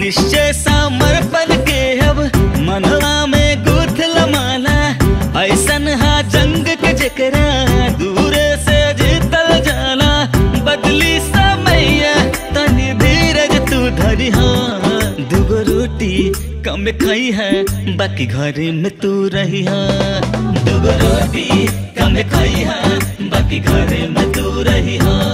निश्चय समर्पण के अब मनवा में गुथ लमाला ऐसन हा जंग के जकरा, दूर से जीतल जाला बदली समैया, तनी धीरज तू धरी हाँ। दुगो रोटी कम खाई है, बाकी घर में तू रही हाँ। दुगो रोटी कम खाई है, बाकी घर में तू रही हाँ।